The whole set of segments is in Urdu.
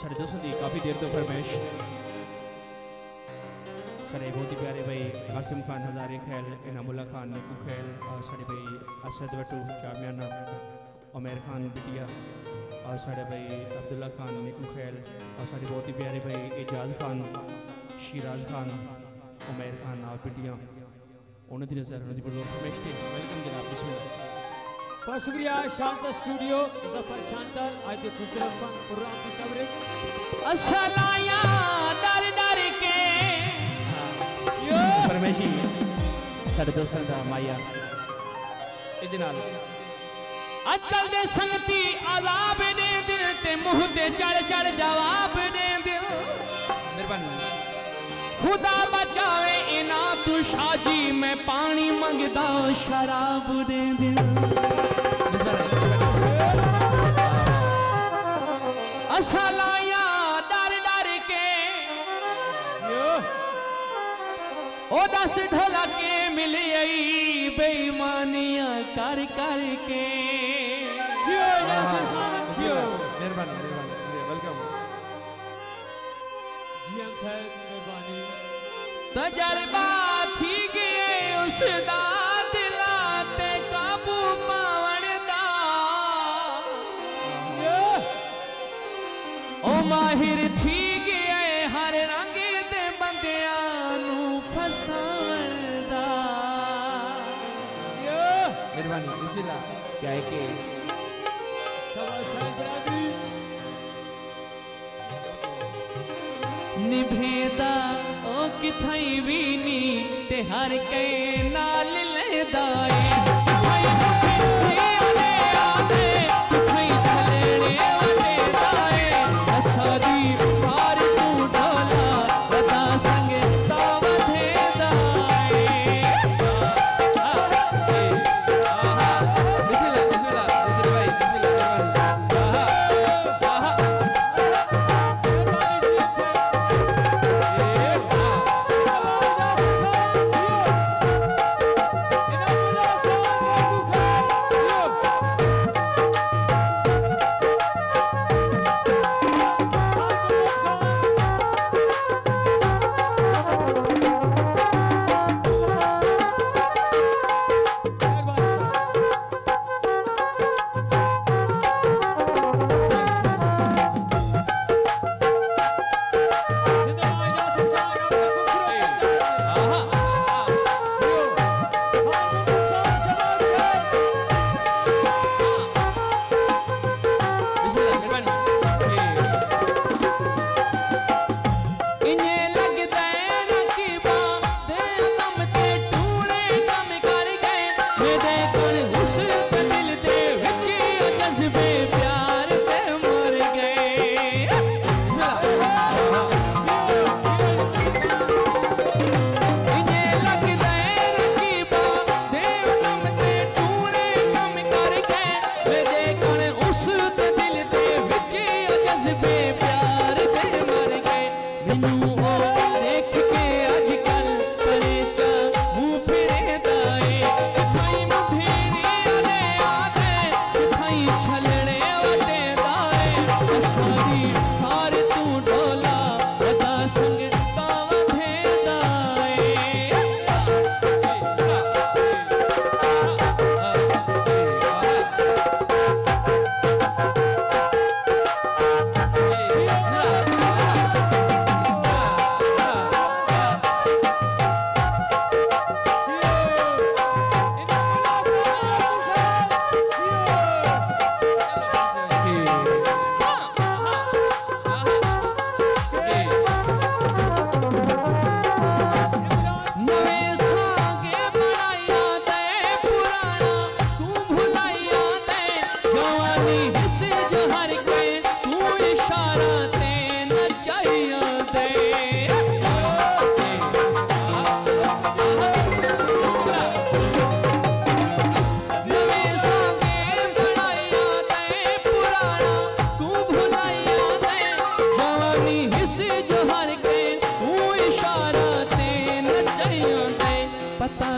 سارے دوستوں دی کافی دیر تو فرمائش سارے بہت ہی پیارے بھائی قاسم خان ہزارے خیل انعام اللہ خان نکو خیل اور سارے بھائی اسد وٹو چامیانہ عمیر خان بٹیا اور سارے بھائی عبداللہ خان نکو خیل اور سارے بہت ہی پیارے بھائی اجاز خان شیراز خان عمیر خان اور بٹیا انہوں دی نظر انہوں دی فرمائش تھی ویلکم جناب بسم اللہ بہت شکریہ شانتا اسٹوڈیو ظفر شانتر آج خوبصورت پروگرام کی کوریج۔ اسلایا ڈر ڈر کے۔ یو فرمائشی سارے دوستوں دا مایا اجنال اجکل دے سنگتی عذاب دے دل تے منہ تے چڑھ چڑھ جواب دے دل۔ مہربانی۔ خدا بچاوے انا تو شاجی میں پانی منگدا شراب دے دل۔ اسلایا ڈر ڈر کے۔ او دس ڈھولا کے ملی بے ایمانیاں کر کر کے۔ جیو جیو ویلکم۔ جی ہم صاحب مہربانی۔ تجربہ تھی گئے اس دا۔ مہربانی بسم اللہ کیا خان برادری نبھیدا او کتھائی وینی تے ہر کئی نال لے جوانی حس جو ہر گئے تو اشارہ تے نچائیا دے پتہ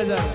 হয়ে যাবে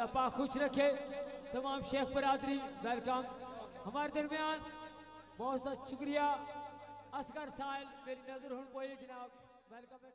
اللہ پاک خوش رکھے۔ تمام شیخ برادری، ویلکم۔ ہمارے درمیان بہت بہت شکریہ۔ اصغر سائل، میری نظر ہن کوئی جناب۔ ویلکم ہے